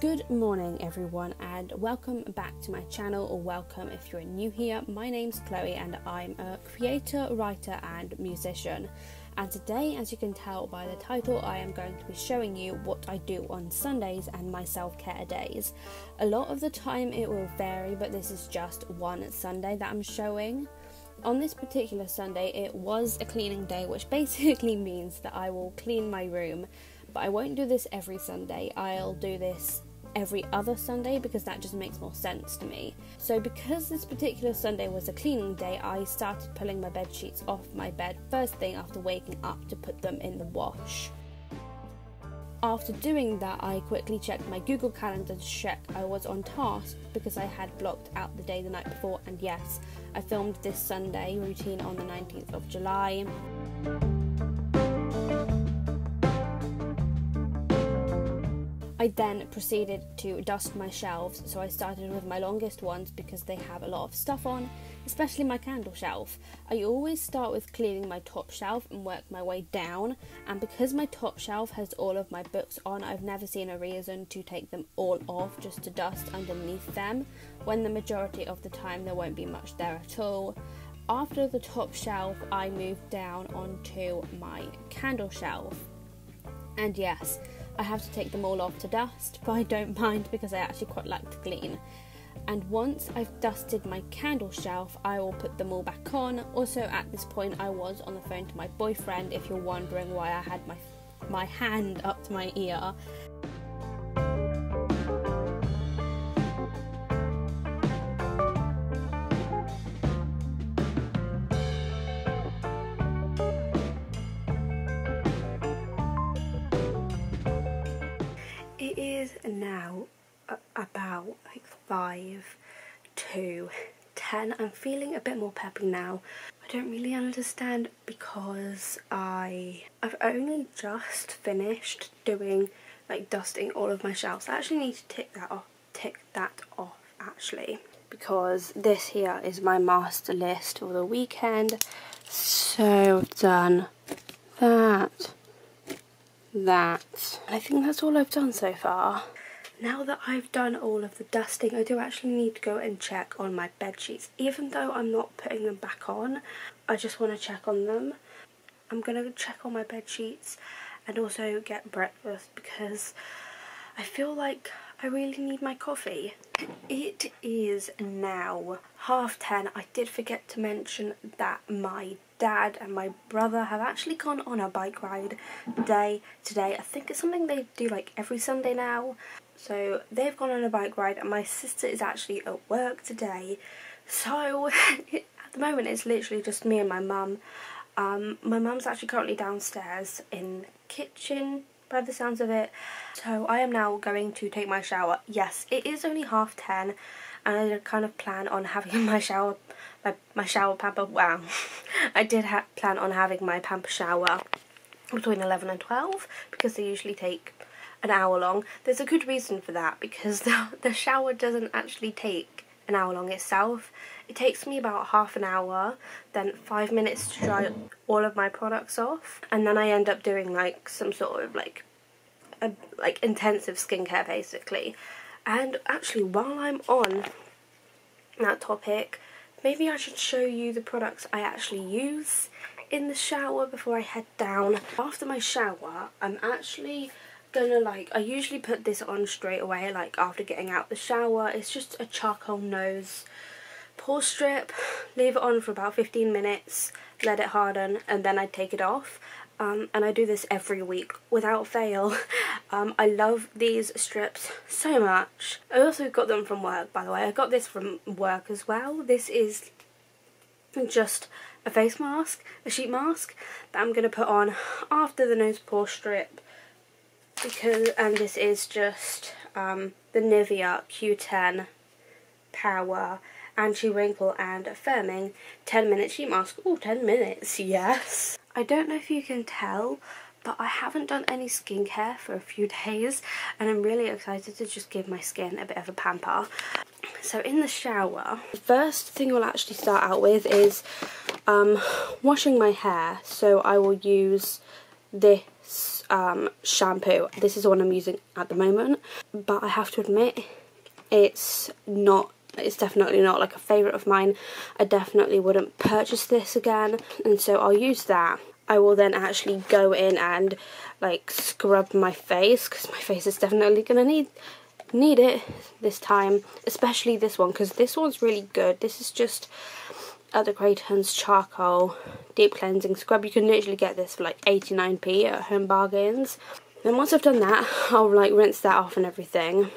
Good morning, everyone, and welcome back to my channel, or welcome if you're new here. My name's Chloe, and I'm a creator, writer, and musician. And today, as you can tell by the title, I am going to be showing you what I do on Sundays and my self care days. A lot of the time it will vary, but this is just one Sunday that I'm showing. On this particular Sunday, it was a cleaning day, which basically means that I will clean my room but I won't do this every Sunday. I'll do this every other Sunday because that just makes more sense to me. So, because this particular Sunday was a cleaning day, I started pulling my bed sheets off my bed first thing after waking up to put them in the wash. After doing that, I quickly checked my Google Calendar to check I was on task because I had blocked out the day the night before, and yes, I filmed this Sunday routine on the 19th of July. I then proceeded to dust my shelves, so I started with my longest ones because they have a lot of stuff on, especially my candle shelf. I always start with cleaning my top shelf and work my way down, and because my top shelf has all of my books on, I've never seen a reason to take them all off just to dust underneath them, when the majority of the time there won't be much there at all. After the top shelf, I moved down onto my candle shelf. And yes, I have to take them all off to dust, but I don't mind because I actually quite like to clean. And once I've dusted my candle shelf, I will put them all back on. Also, at this point, I was on the phone to my boyfriend. If you're wondering why I had my my hand up to my ear, now about like 5 to 10. I'm feeling a bit more peppy now. I don't really understand because I I've only just finished doing like dusting all of my shelves. I actually need to tick that off tick that off actually because this here is my master list for the weekend. So I've done that that. I think that's all I've done so far. Now that I've done all of the dusting, I do actually need to go and check on my bed sheets. Even though I'm not putting them back on, I just want to check on them. I'm going to check on my bed sheets and also get breakfast because I feel like I really need my coffee. It is now half ten. I did forget to mention that my dad and my brother have actually gone on a bike ride day today. I think it's something they do like every Sunday now. So they've gone on a bike ride and my sister is actually at work today. So at the moment it's literally just me and my mum. Um, my mum's actually currently downstairs in the kitchen by the sounds of it. So I am now going to take my shower. Yes, it is only half ten and I kind of plan on having my shower my, my shower pamper, wow, I did plan on having my pamper shower between 11 and 12 because they usually take an hour long. There's a good reason for that because the, the shower doesn't actually take an hour long itself. It takes me about half an hour, then five minutes to dry all of my products off, and then I end up doing like some sort of like a, like intensive skincare basically. And actually, while I'm on that topic, maybe I should show you the products I actually use in the shower before I head down. After my shower, I'm actually gonna like, I usually put this on straight away, like after getting out the shower. It's just a charcoal nose pore strip, leave it on for about 15 minutes, let it harden, and then I take it off. Um, and I do this every week without fail. Um, I love these strips so much. I also got them from work by the way. I got this from work as well. This is just a face mask, a sheet mask that I'm to put on after the nose pore strip because and this is just um, the Nivea Q10 Power Anti-Wrinkle and Firming 10 minute sheet mask. Oh, 10 minutes, yes. I don't know if you can tell, but I haven't done any skincare for a few days and I'm really excited to just give my skin a bit of a pamper. So in the shower, the first thing we'll actually start out with is um, washing my hair. So I will use this um, shampoo. This is the one I'm using at the moment, but I have to admit, it's not it's definitely not like a favourite of mine. I definitely wouldn't purchase this again and so I'll use that. I will then actually go in and like scrub my face because my face is definitely going to need need it this time especially this one because this one's really good this is just at the Craton's charcoal deep cleansing scrub. You can literally get this for like 89p at home bargains. Then once I've done that I'll like rinse that off and everything.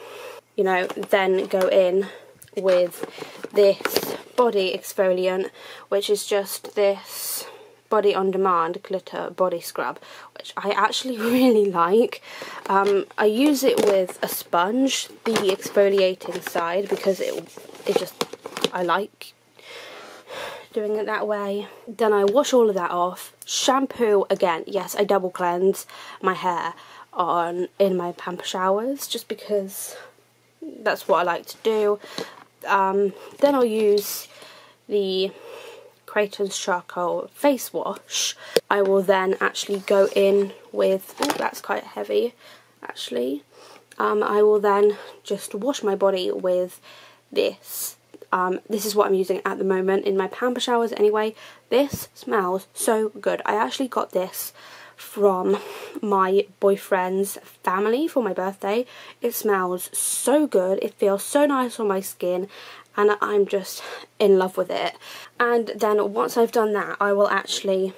You know then go in with this body exfoliant which is just this body on demand glitter body scrub which I actually really like. Um, I use it with a sponge the exfoliating side because it it just I like doing it that way then I wash all of that off shampoo again yes I double cleanse my hair on in my pamper showers just because that's what I like to do um, then I'll use the Craton's Charcoal Face Wash. I will then actually go in with, oh that's quite heavy actually. Um, I will then just wash my body with this. Um, this is what I'm using at the moment in my pamper showers anyway. This smells so good. I actually got this from my boyfriend's family for my birthday. It smells so good. It feels so nice on my skin and I'm just in love with it. And then once I've done that, I will actually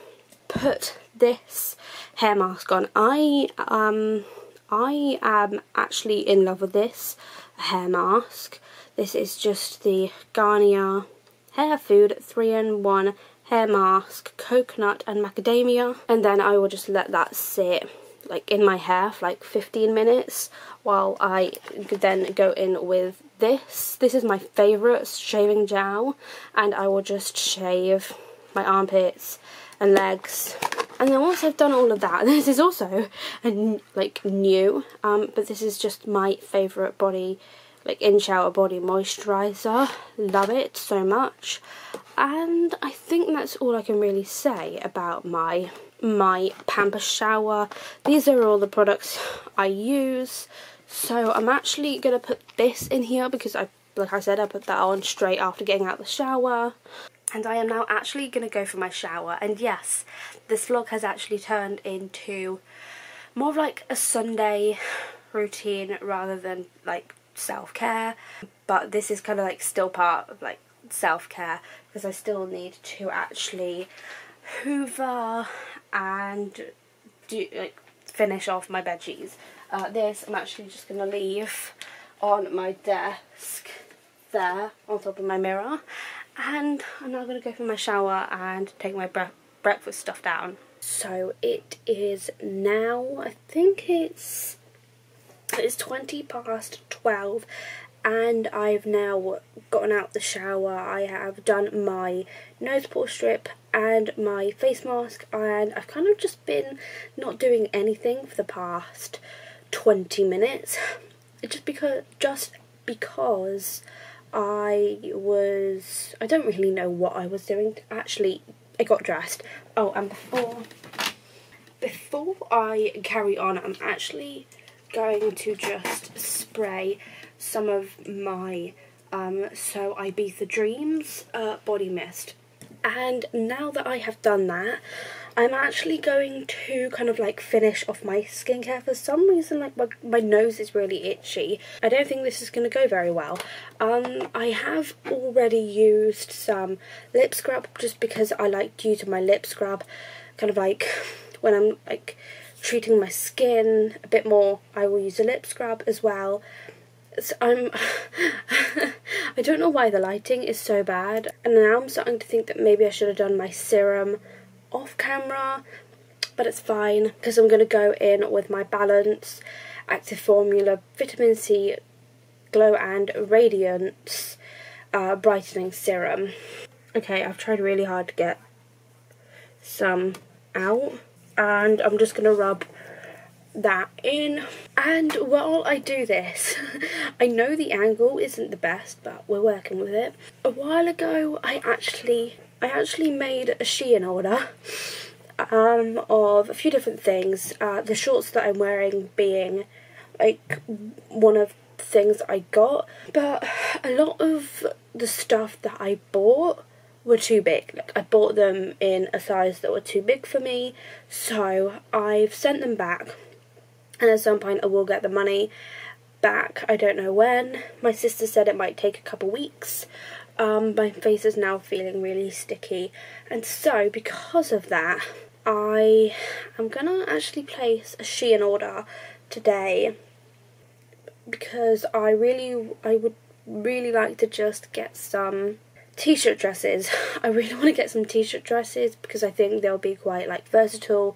put this hair mask on. I um I am actually in love with this hair mask. This is just the Garnier Hair Food 3-in-1 hair mask, coconut and macadamia. And then I will just let that sit like in my hair for like 15 minutes while I then go in with this. This is my favourite shaving gel and I will just shave my armpits and legs and then once I've done all of that, this is also a, like new, um, but this is just my favourite body, like in shower body moisturiser. Love it so much. And I think that's all I can really say about my my pamper shower. These are all the products I use. So I'm actually going to put this in here because I, like I said, I put that on straight after getting out the shower. And I am now actually going to go for my shower. And yes, this vlog has actually turned into more of like a Sunday routine rather than like self-care. But this is kind of like still part of like self-care because I still need to actually hoover and do like finish off my sheets. Uh, this I'm actually just going to leave on my desk there on top of my mirror and I'm now going to go for my shower and take my bre breakfast stuff down. So it is now, I think it's, it's 20 past 12 and I've now gotten out the shower. I have done my nose pore strip and my face mask and I've kind of just been not doing anything for the past 20 minutes just because just because I was I don't really know what I was doing actually I got dressed oh and before before I carry on I'm actually going to just spray some of my um, So Ibiza Dreams uh, body mist. And now that I have done that, I'm actually going to kind of like finish off my skincare. For some reason, like my, my nose is really itchy. I don't think this is going to go very well. Um, I have already used some lip scrub just because I like to use my lip scrub kind of like when I'm like treating my skin a bit more. I will use a lip scrub as well. So I'm I don't know why the lighting is so bad and now I'm starting to think that maybe I should have done my serum off camera but it's fine because I'm going to go in with my Balance Active Formula Vitamin C Glow and Radiance uh, Brightening Serum. Okay, I've tried really hard to get some out and I'm just going to rub that in and while I do this I know the angle isn't the best but we're working with it a while ago I actually I actually made a Shein order um, of a few different things. Uh, the shorts that I'm wearing being like one of the things I got, but a lot of the stuff that I bought were too big. Like I bought them in a size that were too big for me, so I've sent them back. And at some point, I will get the money back. I don't know when. My sister said it might take a couple weeks. Um, my face is now feeling really sticky, and so because of that, I am gonna actually place a Shein order today because I really, I would really like to just get some t-shirt dresses. I really want to get some t-shirt dresses because I think they'll be quite like versatile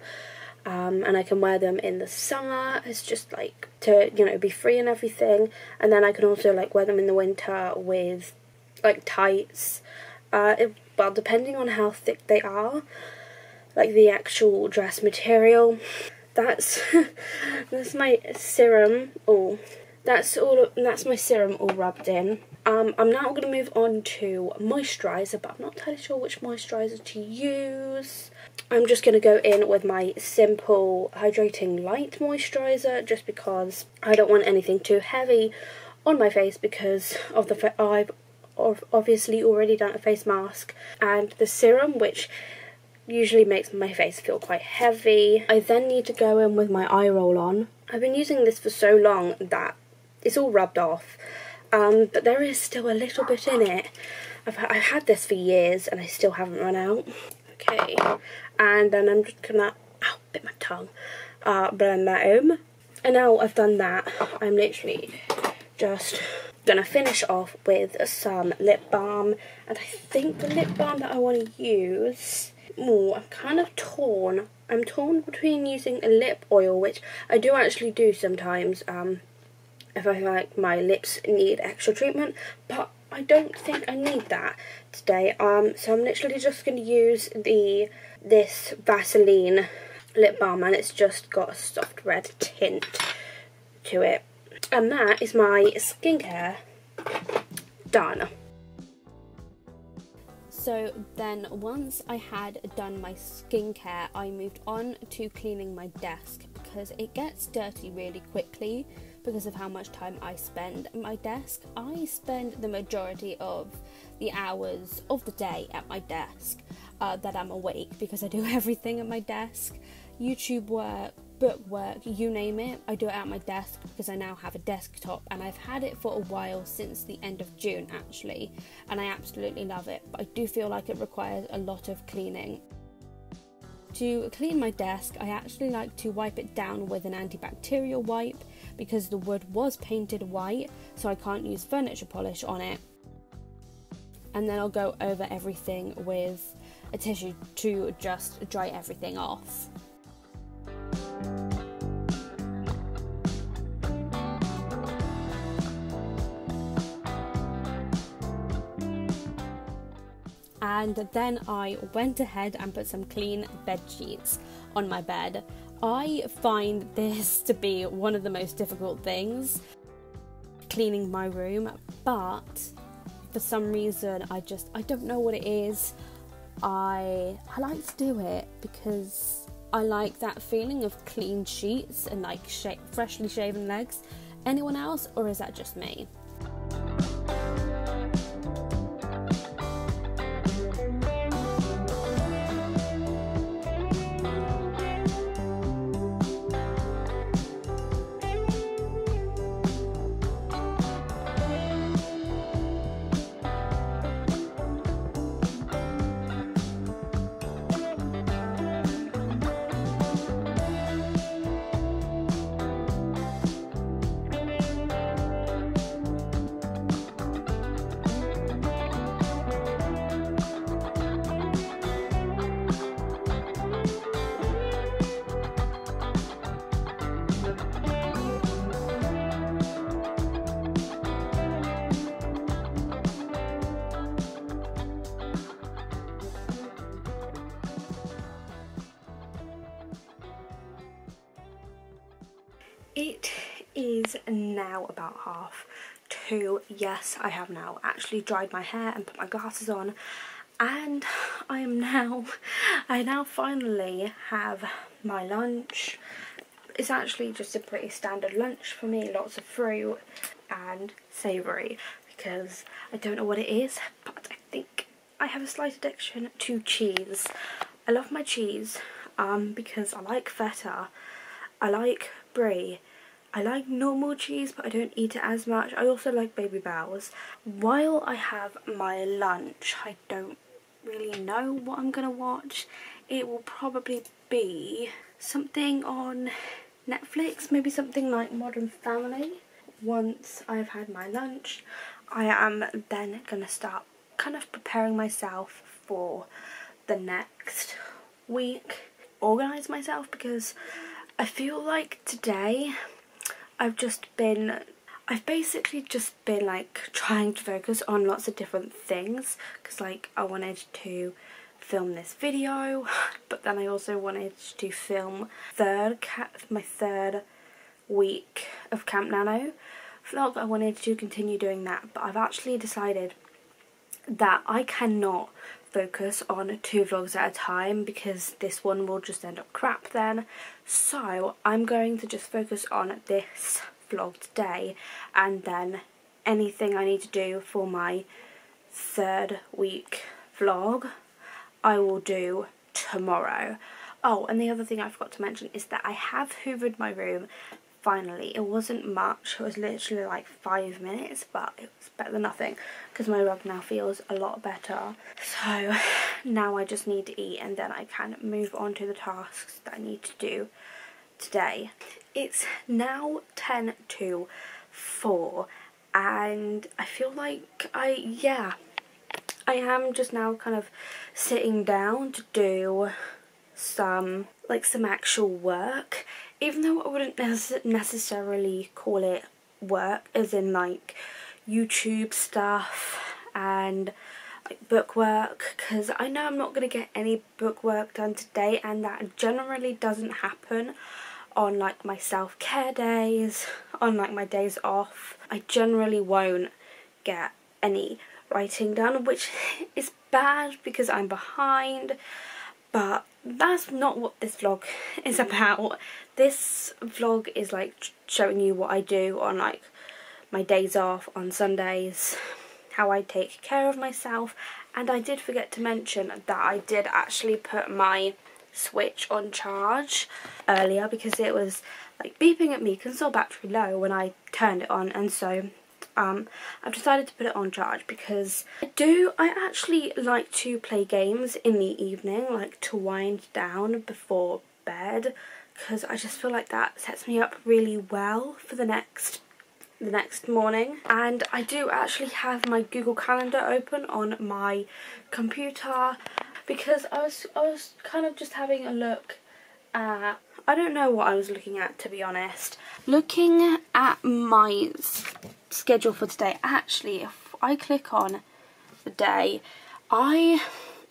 um, and I can wear them in the summer. It's just like to, you know, be free and everything. And then I can also like wear them in the winter with like tights. Uh, it, well, depending on how thick they are, like the actual dress material. That's that's my serum. Oh, that's all. That's my serum all rubbed in. Um, I'm now going to move on to moisturiser, but I'm not entirely sure which moisturiser to use. I'm just going to go in with my simple hydrating light moisturiser, just because I don't want anything too heavy on my face because of the fact I've obviously already done a face mask and the serum, which usually makes my face feel quite heavy. I then need to go in with my eye roll on. I've been using this for so long that it's all rubbed off, um, but there is still a little bit in it. I've, I've had this for years and I still haven't run out. Okay, and then I'm just gonna, ow, bit my tongue, uh, blend that in. And now I've done that, I'm literally just gonna finish off with some lip balm. And I think the lip balm that I want to use, oh, I'm kind of torn. I'm torn between using a lip oil, which I do actually do sometimes, um, if I feel like my lips need extra treatment, but I don't think I need that today. Um, so I'm literally just to use the this Vaseline lip balm, and it's just got a soft red tint to it. And that is my skincare done. So then once I had done my skincare, I moved on to cleaning my desk because it gets dirty really quickly because of how much time I spend at my desk. I spend the majority of the hours of the day at my desk uh, that I'm awake because I do everything at my desk YouTube work, book work, you name it. I do it at my desk because I now have a desktop and I've had it for a while since the end of June actually, and I absolutely love it, but I do feel like it requires a lot of cleaning. To clean my desk, I actually like to wipe it down with an antibacterial wipe because the wood was painted white, so I can't use furniture polish on it. And then I'll go over everything with a tissue to just dry everything off. And then I went ahead and put some clean bed sheets on my bed. I find this to be one of the most difficult things cleaning my room, but for some reason I just I don't know what it is. I I like to do it because I like that feeling of clean sheets and like sh- freshly shaven legs. Anyone else or is that just me? Two. Yes, I have now actually dried my hair and put my glasses on and I am now, I now finally have my lunch. It's actually just a pretty standard lunch for me, lots of fruit and savoury because I don't know what it is but I think I have a slight addiction to cheese. I love my cheese um, because I like feta, I like brie, I like normal cheese but I don't eat it as much. I also like Babybels. While I have my lunch I don't really know what I'm going to watch. It will probably be something on Netflix, maybe something like Modern Family. Once I've had my lunch, I am then going to start kind of preparing myself for the next week. Organise myself because I feel like today I've just been I've basically just been like trying to focus on lots of different things because like I wanted to film this video but then I also wanted to film third my third week of Camp Nano vlog. I wanted to continue doing that but I've actually decided that I cannot focus on two vlogs at a time because this one will just end up crap then so I'm going to just focus on this vlog today and then anything I need to do for my third week vlog I will do tomorrow. Oh, and the other thing I forgot to mention is that I have hoovered my room finally. It wasn't much, it was literally like five minutes, but it was better than nothing because my rug now feels a lot better. So now I just need to eat and then I can move on to the tasks that I need to do today. It's now 10 to 4 and I feel like I, yeah, I am just now kind of sitting down to do some, like some actual work, even though I wouldn't necessarily call it work, as in like YouTube stuff and like book work because I know I'm not going to get any book work done today and that generally doesn't happen on like my self-care days, on like my days off. I generally won't get any writing done, which is bad because I'm behind, but that's not what this vlog is about. This vlog is like showing you what I do on like my days off on Sundays, how I take care of myself, and I did forget to mention that I did actually put my switch on charge earlier because it was like beeping at me console battery low when I turned it on and so um, I've decided to put it on charge because I do, I actually like to play games in the evening, like to wind down before bed because I just feel like that sets me up really well for the next the next morning. And I do actually have my Google Calendar open on my computer because I was I was kind of just having a look at I don't know what I was looking at to be honest. Looking at my schedule for today, actually if I click on the day, I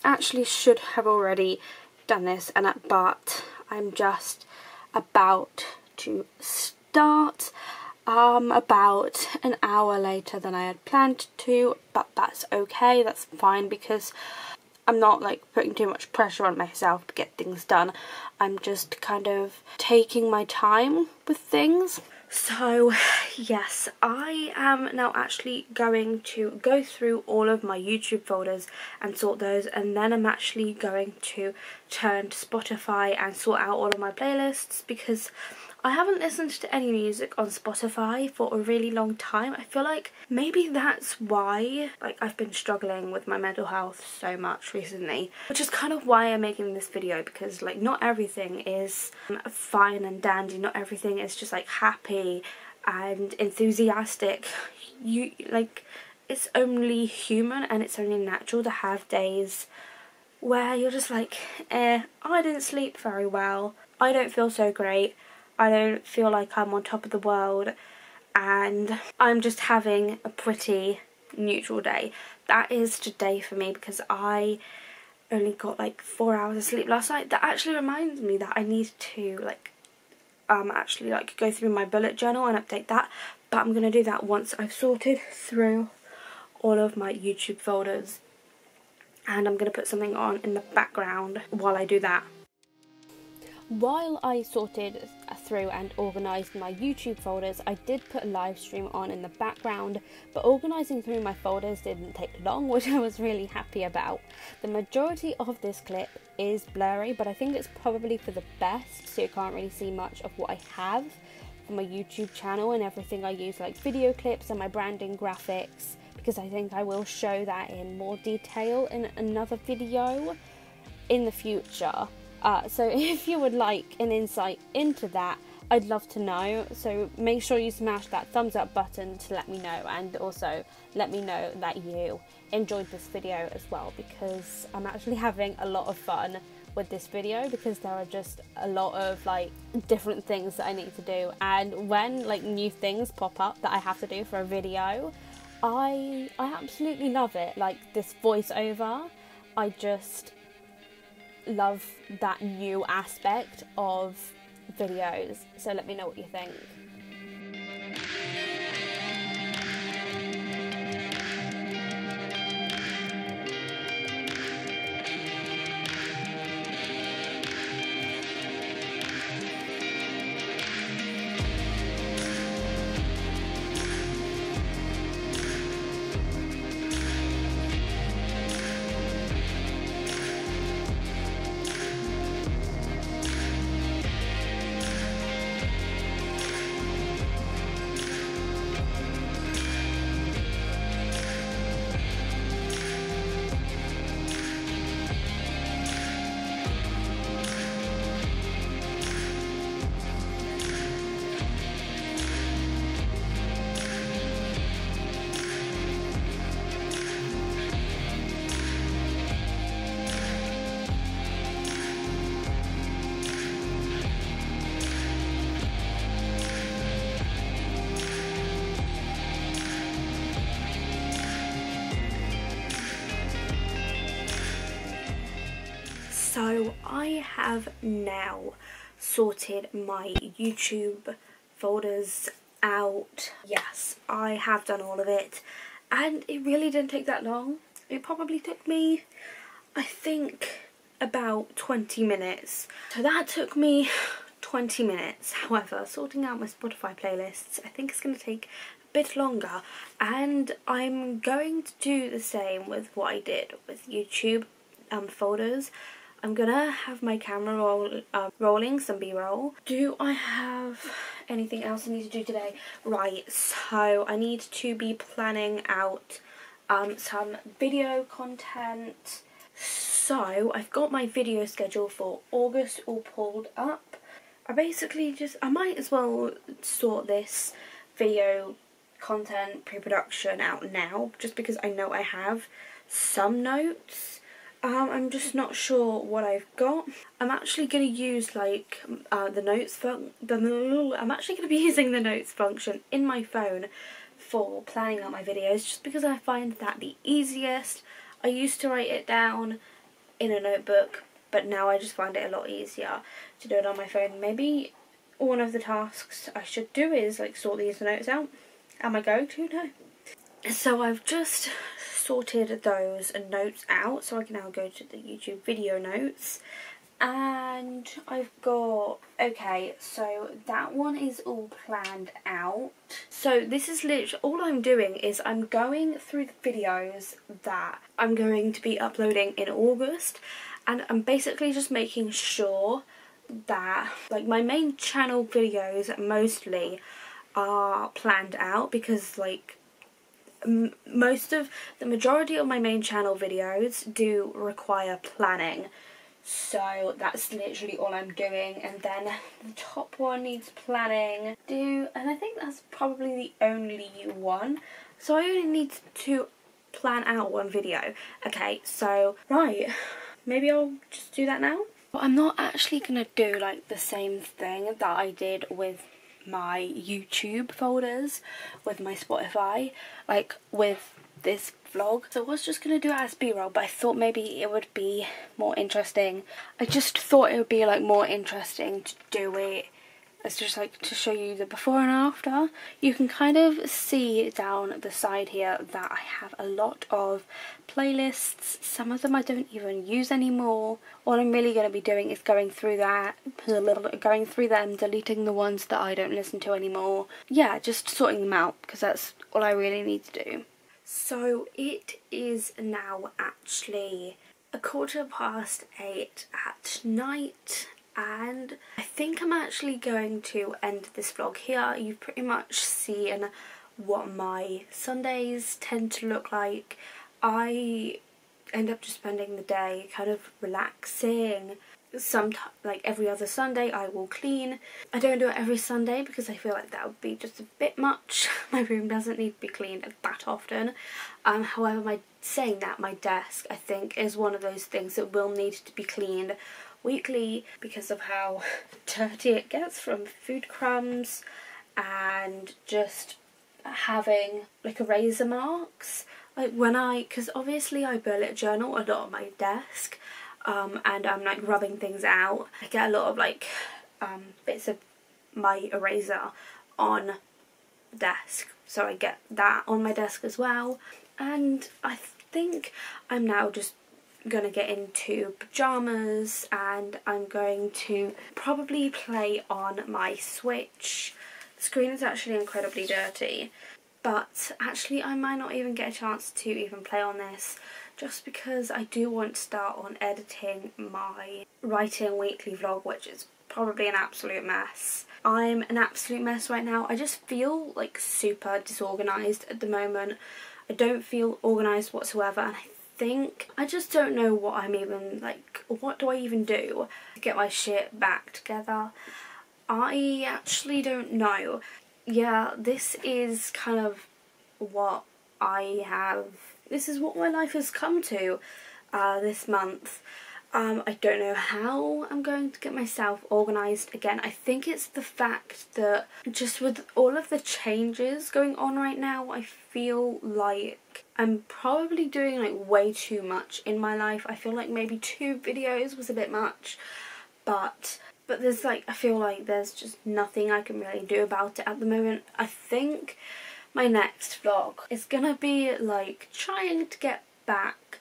actually should have already done this and but I'm just about to start um, about an hour later than I had planned to but that's okay that's fine because I'm not like putting too much pressure on myself to get things done. I'm just kind of taking my time with things. So yes, I am now actually going to go through all of my YouTube folders and sort those and then I'm actually going to turn to Spotify and sort out all of my playlists because I haven't listened to any music on Spotify for a really long time. I feel like maybe that's why like I've been struggling with my mental health so much recently. Which is kind of why I'm making this video because like not everything is um, fine and dandy. Not everything is just like happy and enthusiastic. You like it's only human and it's only natural to have days where you're just like, eh, I didn't sleep very well. I don't feel so great. I don't feel like I'm on top of the world and I'm just having a pretty neutral day. That is today for me because I only got like four hours of sleep last night. That actually reminds me that I need to like um actually like go through my bullet journal and update that but I'm to do that once I've sorted through all of my YouTube folders and I'm to put something on in the background while I do that. While I sorted through and organised my YouTube folders, I did put a live stream on in the background, but organising through my folders didn't take long, which I was really happy about. The majority of this clip is blurry, but I think it's probably for the best, so you can't really see much of what I have for my YouTube channel and everything I use, like video clips and my branding graphics, because I think I will show that in more detail in another video in the future. Uh, so if you would like an insight into that, I'd love to know. So make sure you smash that thumbs up button to let me know and also let me know that you enjoyed this video as well because I'm actually having a lot of fun with this video because there are just a lot of like different things that I need to do and when like new things pop up that I have to do for a video I I absolutely love it like this voiceover I just love that new aspect of videos. So let me know what you think. I have now sorted my YouTube folders out. Yes, I have done all of it and it really didn't take that long. It probably took me, I think, about 20 minutes. So that took me 20 minutes. However, sorting out my Spotify playlists, I think it's going to take a bit longer and I'm going to do the same with what I did with YouTube um, folders. I'm gonna have my camera roll, uh, rolling some b-roll. Do I have anything else I need to do today? Right, so I need to be planning out um, some video content. So I've got my video schedule for August all pulled up. I basically just, I might as well sort this video content pre-production out now just because I know I have some notes um, I'm just not sure what I've got. I'm actually going to use like uh, the notes fun I'm actually going to be using the notes function in my phone for planning out my videos just because I find that the easiest. I used to write it down in a notebook but now I just find it a lot easier to do it on my phone. Maybe one of the tasks I should do is like sort these notes out. Am I going to? No. So I've just sorted those notes out so I can now go to the YouTube video notes. And I've got okay so that one is all planned out. So this is literally all I'm doing is I'm going through the videos that I'm going to be uploading in August and I'm basically just making sure that like my main channel videos mostly are planned out because like most of the majority of my main channel videos do require planning. So that's literally all I'm doing. And then the top one needs planning. Do and I think that's probably the only one. So I only need to plan out one video. Okay so right. Maybe I'll just do that now? But I'm not actually gonna do like the same thing that I did with my YouTube folders with my Spotify, like with this vlog. So I was just going to do it as b-roll, but I thought maybe it would be more interesting. I just thought it would be like more interesting to do it it's just like to show you the before and after. You can kind of see down the side here that I have a lot of playlists. Some of them I don't even use anymore. All I'm really going to be doing is going through that, going through them, deleting the ones that I don't listen to anymore. Yeah, just sorting them out because that's all I really need to do. So it is now actually a quarter past eight at night and I think I'm actually going to end this vlog here. You've pretty much seen what my Sundays tend to look like. I end up just spending the day kind of relaxing. Some like every other Sunday I will clean. I don't do it every Sunday because I feel like that would be just a bit much. my room doesn't need to be cleaned that often. Um, however, my saying that my desk I think is one of those things that will need to be cleaned weekly because of how dirty it gets from food crumbs and just having like eraser marks. Like when I because obviously I bullet journal a lot on my desk um, and I'm like rubbing things out. I get a lot of like um, bits of my eraser on desk. So I get that on my desk as well. And I think I'm now just going to get into pyjamas and I'm going to probably play on my Switch. The screen is actually incredibly dirty but actually I might not even get a chance to even play on this just because I do want to start on editing my writing weekly vlog which is probably an absolute mess. I'm an absolute mess right now. I just feel like super disorganised at the moment. I don't feel organised whatsoever and I think. I just don't know what I'm even, like, what do I even do to get my shit back together? I actually don't know. Yeah, this is kind of what I have, this is what my life has come to uh, this month. Um, I don't know how I'm going to get myself organised again. I think it's the fact that just with all of the changes going on right now, I feel like I'm probably doing like way too much in my life. I feel like maybe two videos was a bit much, but but there's like I feel like there's just nothing I can really do about it at the moment. I think my next vlog is gonna be like trying to get back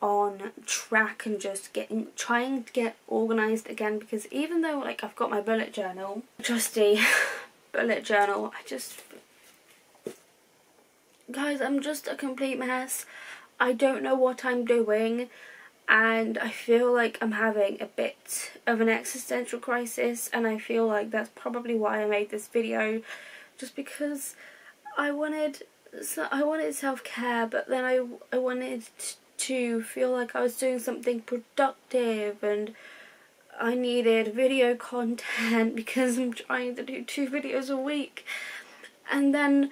on track and just getting trying to get organized again because even though like I've got my bullet journal trusty bullet journal I just guys I'm just a complete mess. I don't know what I'm doing and I feel like I'm having a bit of an existential crisis and I feel like that's probably why I made this video just because I wanted so I wanted self-care but then I, I wanted to feel like I was doing something productive and I needed video content because I'm trying to do two videos a week and then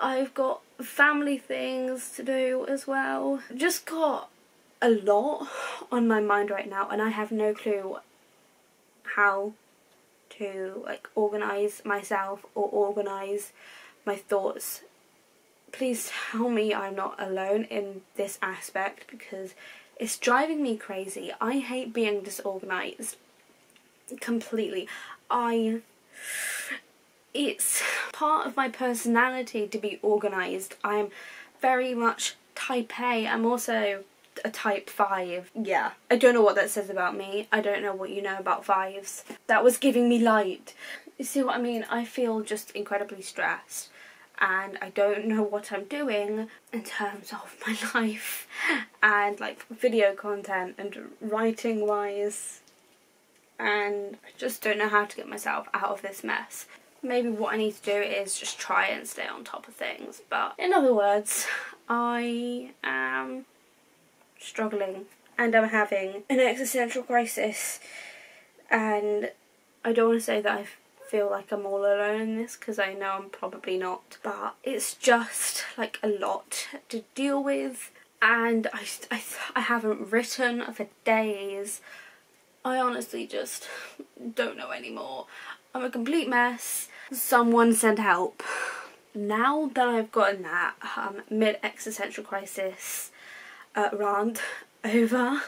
I've got family things to do as well. Just got a lot on my mind right now and I have no clue how to like organize myself or organize my thoughts please tell me I'm not alone in this aspect because it's driving me crazy. I hate being disorganized completely. I it's part of my personality to be organized. I'm very much type A. I'm also a type 5. Yeah. I don't know what that says about me. I don't know what you know about 5s. That was giving me light. You see what I mean? I feel just incredibly stressed and I don't know what I'm doing in terms of my life. And like video content and writing wise. And I just don't know how to get myself out of this mess. Maybe what I need to do is just try and stay on top of things. But in other words I am struggling and I'm having an existential crisis. And I don't want to say that I've feel like I'm all alone in this because I know I'm probably not but it's just like a lot to deal with. And I, I, I haven't written for days. I honestly just don't know anymore. I'm a complete mess. Someone send help. Now that I've gotten that um, mid-existential crisis uh, rant over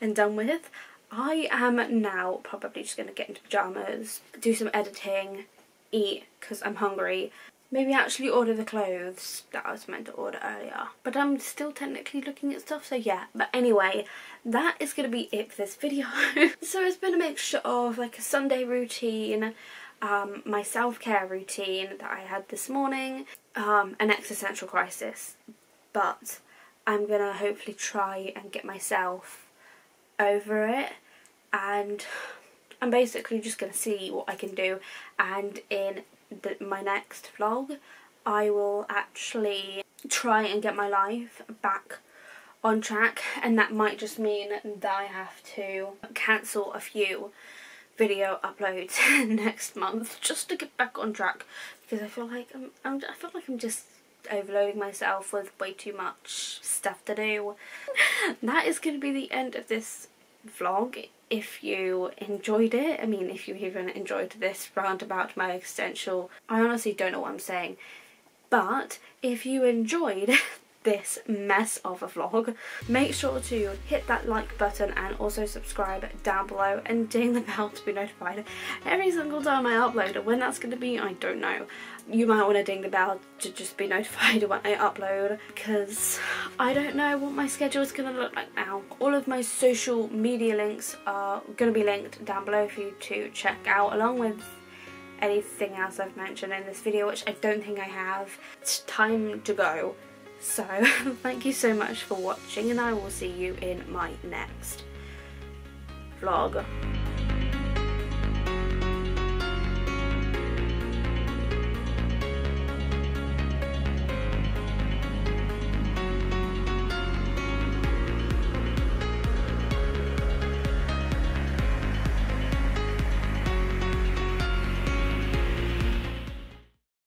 and done with I am now probably just going to get into pyjamas, do some editing, eat because I'm hungry, maybe actually order the clothes that I was meant to order earlier. But I'm still technically looking at stuff, so yeah. But anyway, that is going to be it for this video. so it's been a mixture of like a Sunday routine, um, my self-care routine that I had this morning, um, an existential crisis. But I'm going to hopefully try and get myself over it and I'm basically just going to see what I can do. And in the, my next vlog I will actually try and get my life back on track. And that might just mean that I have to cancel a few video uploads next month just to get back on track. Because I feel like I'm, I'm I feel like I'm just overloading myself with way too much stuff to do. that is going to be the end of this vlog if you enjoyed it. I mean, if you even enjoyed this roundabout my existential, I honestly don't know what I'm saying. But if you enjoyed this mess of a vlog, make sure to hit that like button and also subscribe down below and ding the bell to be notified every single time I upload. When that's going to be, I don't know. You might want to ding the bell to just be notified when I upload because I don't know what my schedule is going to look like now. All of my social media links are going to be linked down below for you to check out along with anything else I've mentioned in this video which I don't think I have. It's time to go. So thank you so much for watching and I will see you in my next vlog.